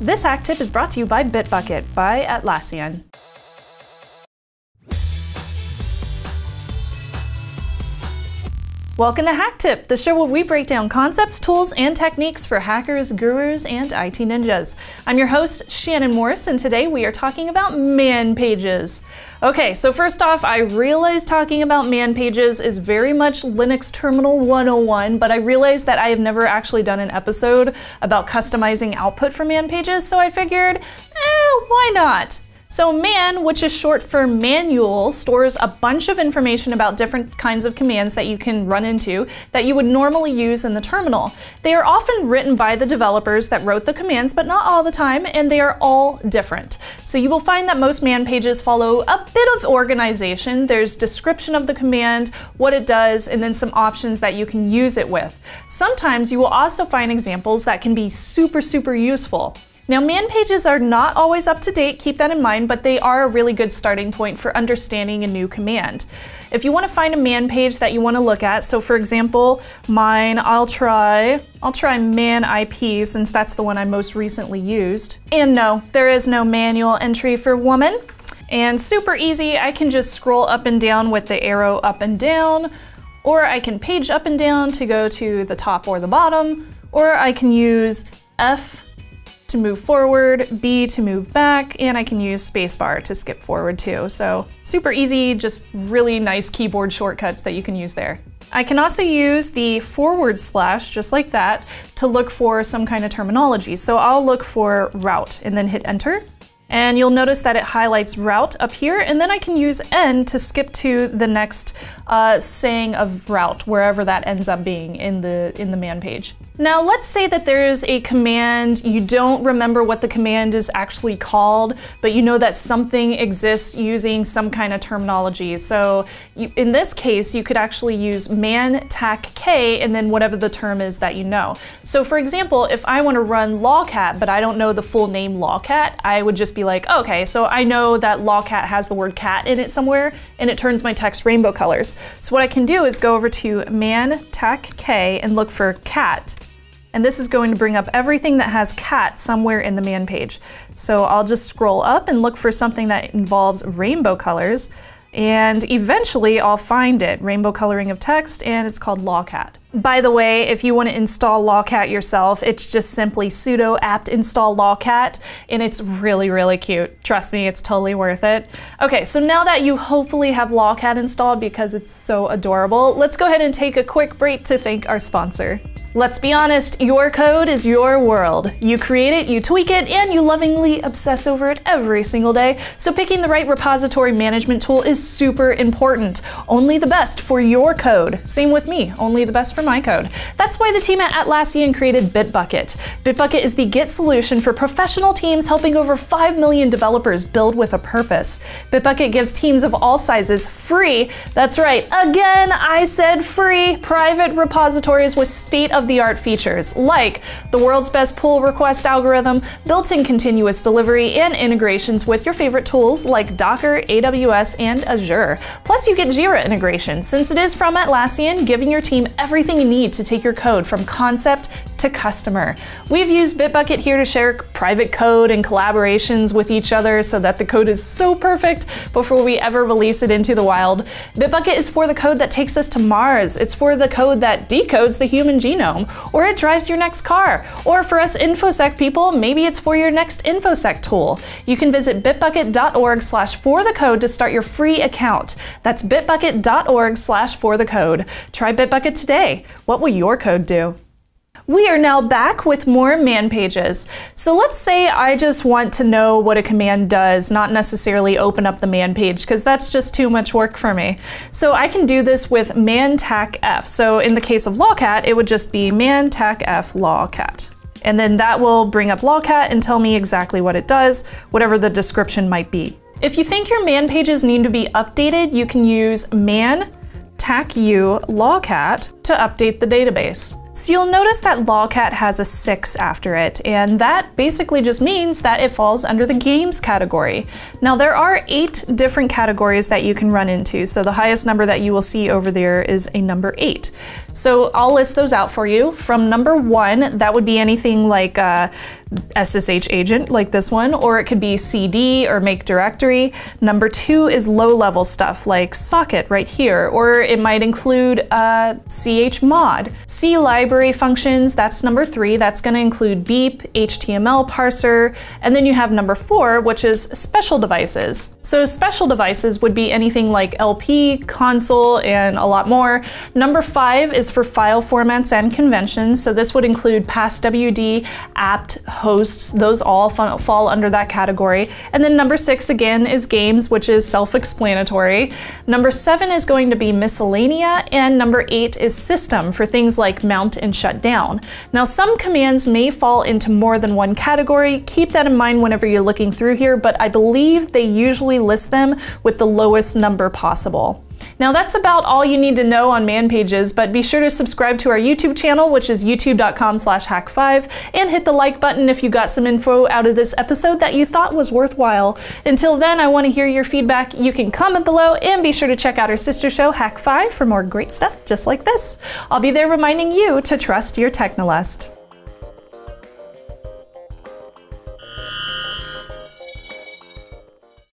This HakTip is brought to you by Bitbucket by Atlassian. Welcome to HakTip, the show where we break down concepts, tools, and techniques for hackers, gurus, and IT ninjas. I'm your host, Shannon Morse, and today we are talking about man pages. Okay, so first off, I realize talking about man pages is very much Linux Terminal 101, but I realized that I have never actually done an episode about customizing output for man pages, so I figured, eh, why not? So man, which is short for manual, stores a bunch of information about different kinds of commands that you can run into that you would normally use in the terminal. They are often written by the developers that wrote the commands, but not all the time, and they are all different. So you will find that most man pages follow a bit of organization. There's description of the command, what it does, and then some options that you can use it with. Sometimes you will also find examples that can be super, super useful. Now, man pages are not always up to date, keep that in mind, but they are a really good starting point for understanding a new command. If you want to find a man page that you want to look at, so for example, mine, I'll try, I'll try man IP since that's the one I most recently used. And no, there is no manual entry for woman. And super easy, I can just scroll up and down with the arrow up and down, or I can page up and down to go to the top or the bottom, or I can use F to move forward, B to move back, and I can use spacebar to skip forward too. So super easy, just really nice keyboard shortcuts that you can use there. I can also use the forward slash, just like that, to look for some kind of terminology. So I'll look for route and then hit enter. And you'll notice that it highlights route up here, and then I can use N to skip to the next uh, saying of route, wherever that ends up being in the, in the man page. Now let's say that there's a command, you don't remember what the command is actually called, but you know that something exists using some kind of terminology. So you, in this case, you could actually use man tac k and then whatever the term is that you know. So for example, if I want to run lolcat, but I don't know the full name lolcat, I would just be like, okay, so I know that lolcat has the word cat in it somewhere, and it turns my text rainbow colors. So what I can do is go over to man tac k and look for cat and this is going to bring up everything that has cat somewhere in the man page. So I'll just scroll up and look for something that involves rainbow colors, and eventually I'll find it, rainbow coloring of text, and it's called Lolcat. By the way, if you want to install Lolcat yourself, it's just simply sudo apt install Lolcat, and it's really, really cute. Trust me, it's totally worth it. Okay, so now that you hopefully have Lolcat installed because it's so adorable, let's go ahead and take a quick break to thank our sponsor. Let's be honest, your code is your world. You create it, you tweak it, and you lovingly obsess over it every single day. So picking the right repository management tool is super important. Only the best for your code. Same with me, only the best for my code. That's why the team at Atlassian created Bitbucket. Bitbucket is the Git solution for professional teams helping over 5 million developers build with a purpose. Bitbucket gives teams of all sizes free, that's right, again, I said free, private repositories with state of the art features like the world's best pull request algorithm, built in continuous delivery, and integrations with your favorite tools like Docker, AWS, and Azure. Plus, you get Jira integration, since it is from Atlassian, giving your team everything you need to take your code from concept to customer. We've used Bitbucket here to share private code and collaborations with each other so that the code is so perfect before we ever release it into the wild. Bitbucket is for the code that takes us to Mars. It's for the code that decodes the human genome, or it drives your next car. Or for us InfoSec people, maybe it's for your next InfoSec tool. You can visit bitbucket.org slash for the code to start your free account. That's bitbucket.org slash for the code. Try Bitbucket today. What will your code do? We are now back with more man pages. So let's say I just want to know what a command does, not necessarily open up the man page, because that's just too much work for me. So I can do this with man tac f. So in the case of lolcat, it would just be man tac f lolcat. And then that will bring up lolcat and tell me exactly what it does, whatever the description might be. If you think your man pages need to be updated, you can use man tac u lolcat to update the database. So you'll notice that Lolcat has a 6 after it, and that basically just means that it falls under the games category. Now there are 8 different categories that you can run into, so the highest number that you will see over there is a number 8. So I'll list those out for you. From number 1, that would be anything like uh, SSH agent like this one, or it could be CD or make directory. Number 2 is low level stuff like socket right here, or it might include uh, chmod. C library functions, that's number three. That's going to include beep, HTML parser, and then you have number four, which is special devices. So special devices would be anything like LP, console, and a lot more. Number five is for file formats and conventions. So this would include passwd, apt, hosts. Those all fall under that category. And then number six again is games, which is self-explanatory. Number seven is going to be miscellanea, and number eight is system for things like mount and shut down. Now some commands may fall into more than one category. Keep that in mind whenever you're looking through here, but I believe they usually list them with the lowest number possible. Now that's about all you need to know on man pages, but be sure to subscribe to our YouTube channel, which is youtube.com slash hak5, and hit the like button if you got some info out of this episode that you thought was worthwhile. Until then, I want to hear your feedback. You can comment below and be sure to check out our sister show, Hak5, for more great stuff just like this. I'll be there reminding you to trust your Technolust.